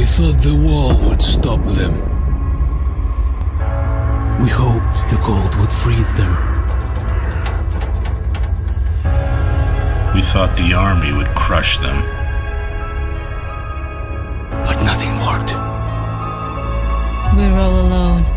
We thought the wall would stop them. We hoped the cold would freeze them. We thought the army would crush them. But nothing worked. We're all alone.